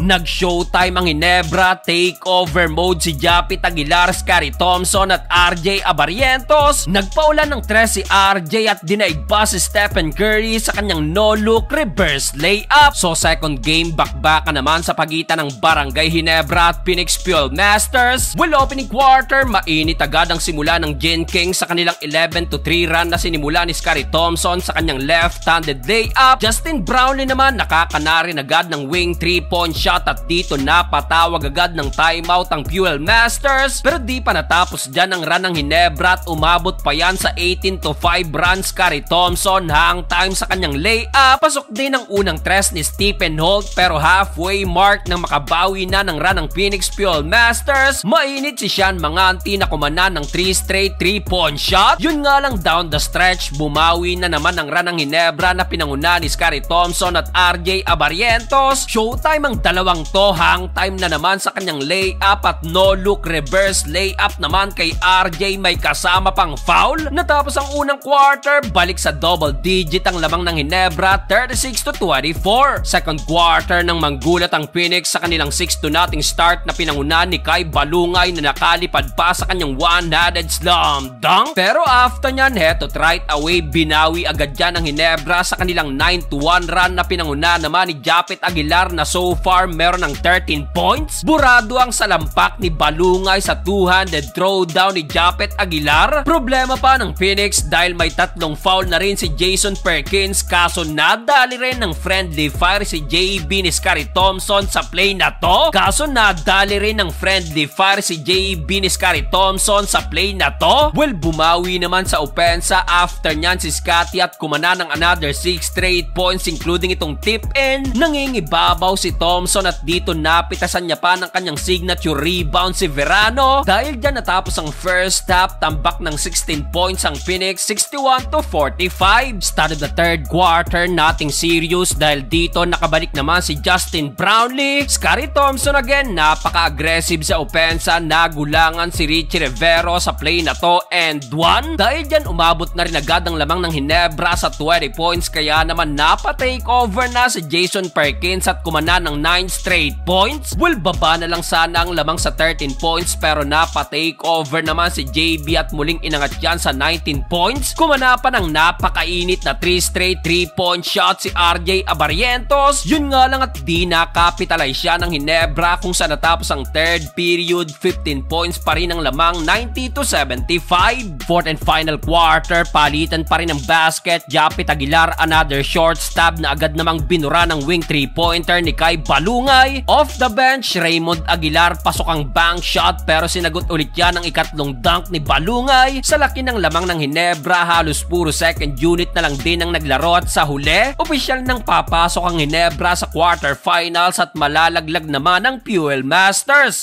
Nag-showtime ang Hinebra, takeover mode si Japit Aguilar, Scary Thompson at RJ Abarientos. Nagpaulan ng tres si RJ at dinaig si Stephen Curry sa kanyang no-look reverse layup. So second game back-back naman sa pagitan ng Barangay Hinebra at Phoenix Fuel Masters. Well opening quarter, mainit agad ang simula ng Jin King sa kanilang 11 to 3 run na sinimula ni Scary Thompson sa kanyang left-handed layup. Justin Brownlee naman nakakanari agad ng wing 3-point shot at dito napatawag agad ng timeout ang Fuel Masters. Pero di pa natapos dyan ang run ng Hinebra at umabot pa yan sa 18 to 5 runs Scary Thompson hang time sa kanyang layup. Pasok din ang unang tres ni Stephen Holt pero halfway mark nang makabawi na ng run ng Phoenix Fuel Masters. Mainit si Sean Manganti na kumanan ng 3 straight 3-point shot. Yun nga lang down the stretch, bumawi na naman ang run ng Hinebra na pinanguna ni Scary Thompson at RJ Abarientos. Showtime ang dalawang to, hang time na naman sa kanyang layup at no look reverse layup naman kay RJ may kasama pang foul. Natapos ang unang quarter, balik sa double digit ang lamang ng Hinebra 36 to 24. Second quarter nang manggulat ang Phoenix sa kanilang 6 to nothing start na pinanguna ni Kai Balungay na nakalipad pa sa kanyang one-handed slam dunk. Pero after nyan, heto right away binawi agad dyan ang Hinebra sa kanilang 9 to 1 run na pinanguna naman ni Japet Aguilar na so far meron ng 13 points. Burado ang salampak ni Balungay sa two-handed throwdown ni Japet Aguilar. Problema pa ng Phoenix dahil may tatlong foul na rin si Jason Perkins kaso nadali rin ng friendly fire si JB ni Thompson sa play na to. Kaso nadali rin ng friendly fire si JB ni Thompson sa play na to. Well, bumawi naman sa opensa after nyan si Scotty at kumana ng another 6 straight points including itong tip in. Nangingibabaw si Thompson at dito napitasan niya pa ng kanyang signature rebound si Verano. Dahil dyan natapos ang first half, tambak ng 16 points ang Phoenix 61 to 45. Start of the third quarter, nothing serious dahil dito nakabalik naman si Justin Brownlee. Scary Thompson again, napaka-aggressive sa opensa, nagulangan si Richie Rivero sa play na to and one. Dahil dyan umabot na rin agad ang lamang ng Hinebra sa 20 points kaya naman napa-take over na si Jason Perkins at kumana ng 9 straight points. Well, baba na lang sana ang lamang sa 13 points pero napa-take over naman si JB at muling inangat yan sa 19 points. Kumana pa ng napakainit na 3 straight 3-point shot si RJ Abarientos. Yun nga lang at di na-capitalize siya ng Hinebra kung sa natapos ang third period 15 points pa rin ang lamang 90 to 75. Fourth and final quarter, palitan pa rin ang basket. Japit Aguilar another short stab na agad namang binura ng wing 3-pointer ni Kai Balungay. Off the bench, Raymond Aguilar pasok ang bank shot pero sinagot ulit yan ang ikatlong dunk ni Balungay. Sa laki ng lamang ng Hinebra, halos puro second unit na lang din ang naglaro at sa huli, opisyal nang papasok ang Hinebra sa quarterfinals at malalaglag naman ang Fuel Masters.